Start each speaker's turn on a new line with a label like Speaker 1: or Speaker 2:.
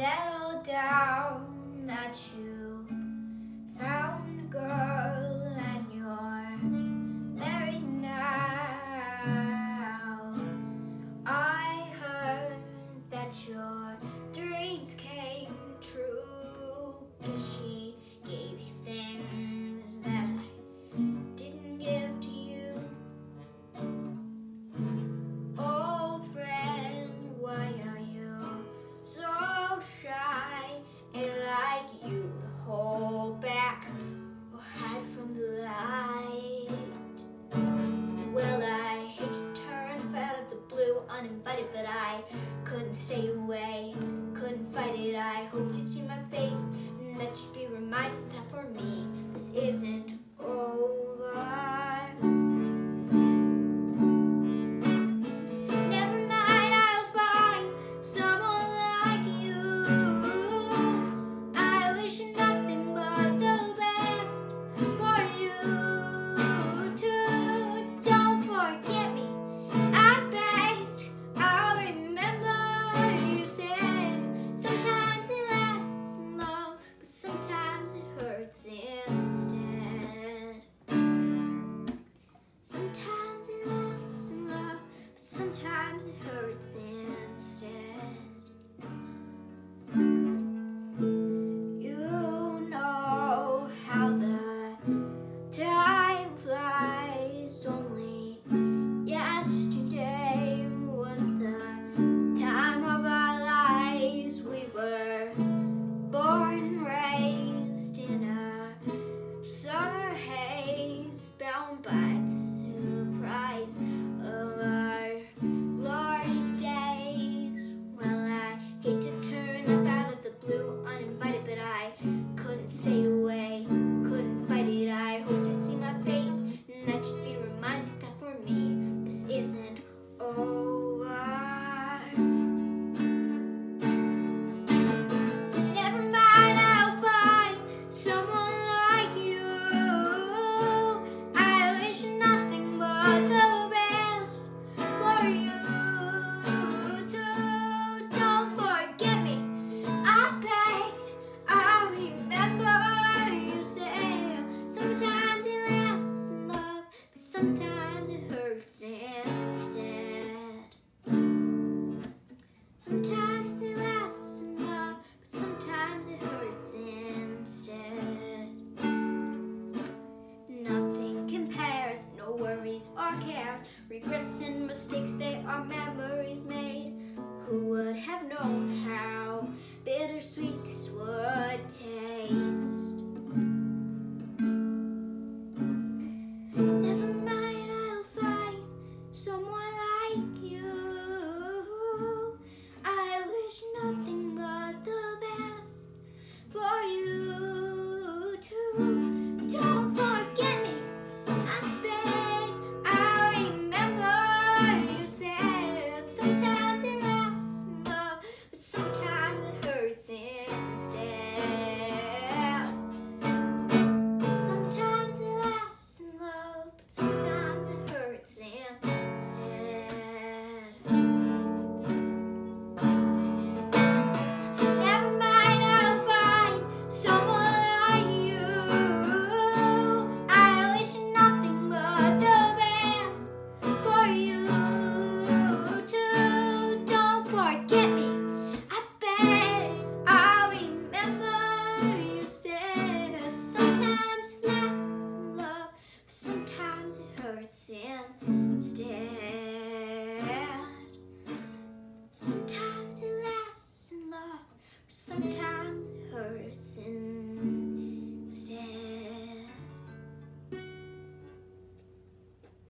Speaker 1: settle down. back or hide from the light. Well, I hate to turn out of the blue uninvited, but I couldn't stay away, couldn't fight it. I hoped you'd see my face and that you'd be reminded that for me, this isn't Sometimes left. Regrets and mistakes, they are memories made. Who would have known how bittersweet this would taste? secrets instead. Sometimes it lasts in love, but sometimes it hurts in